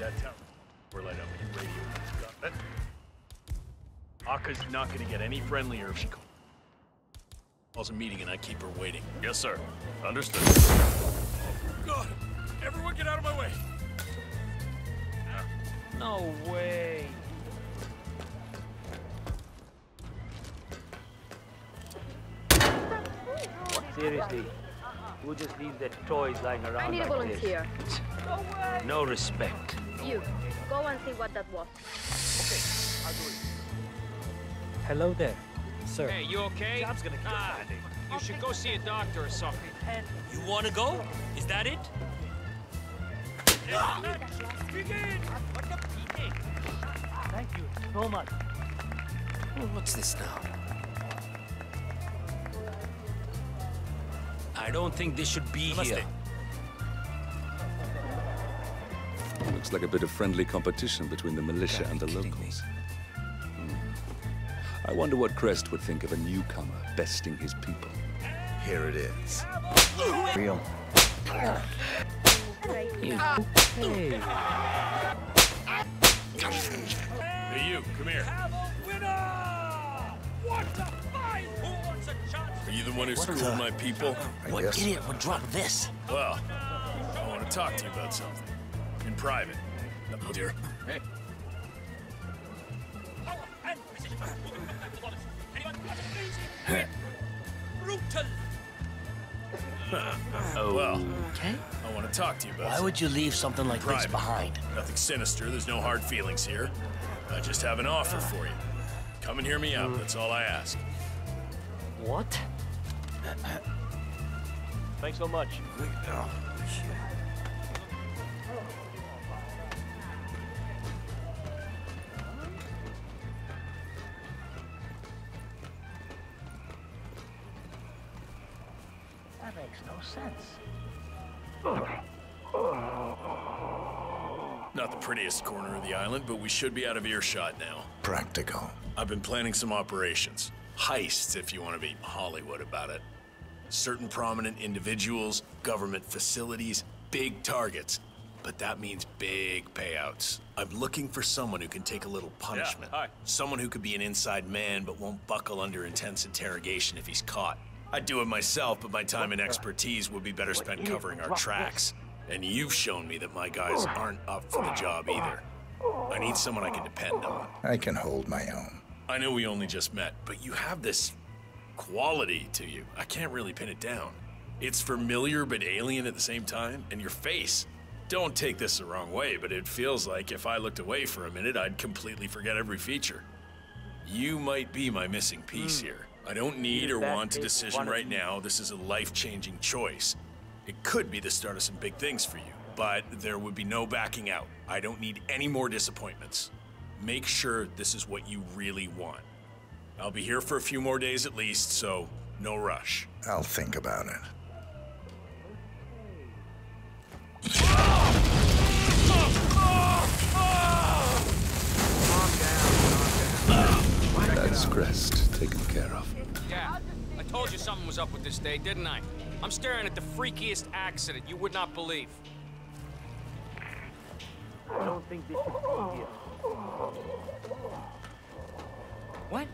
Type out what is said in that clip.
See that tower? We're light up in radio. Got it? Akka's not gonna get any friendlier if she calls. Calls a meeting and I keep her waiting. Yes, sir. Understood. God! Everyone get out of my way! No way. Seriously, who just leaves their toys lying around I need a like this? volunteer. No respect. You, go and see what that was. Hello there, sir. Hey, you okay? Job's gonna kill Ah, somebody. you should go see a doctor or something. You wanna go? Is that it? Thank you so much. What's this now? I don't think this should be here. Looks like a bit of friendly competition between the militia and the locals. Hmm. I wonder what Crest would think of a newcomer besting his people. Here it is. Real. Hey. Hey, you, come here. Are you the one who screwed my people? I What guess. idiot would drop this? Well, I want to talk to you about something. In private. Oh, dear. Hey. Oh. Well, Okay. I want to talk to you about Why something. would you leave something like this behind? Nothing sinister. There's no hard feelings here. I just have an offer for you. Come and hear me out. That's all I ask. What? Thanks so much. Oh, That makes no sense. Not the prettiest corner of the island, but we should be out of earshot now. Practical. I've been planning some operations. Heists, if you want to be Hollywood about it. Certain prominent individuals, government facilities, big targets. But that means big payouts. I'm looking for someone who can take a little punishment. Yeah, hi. Someone who could be an inside man but won't buckle under intense interrogation if he's caught. I'd do it myself, but my time and expertise would be better spent covering our tracks. And you've shown me that my guys aren't up for the job either. I need someone I can depend on. I can hold my own. I know we only just met, but you have this quality to you. I can't really pin it down. It's familiar but alien at the same time, and your face. Don't take this the wrong way, but it feels like if I looked away for a minute, I'd completely forget every feature. You might be my missing piece here. I don't need or want a decision right now. This is a life changing choice. It could be the start of some big things for you, but there would be no backing out. I don't need any more disappointments. Make sure this is what you really want. I'll be here for a few more days at least, so no rush. I'll think about it. Crest taken care of. Yeah, I told you something was up with this day, didn't I? I'm staring at the freakiest accident you would not believe. I don't think this should be here. What?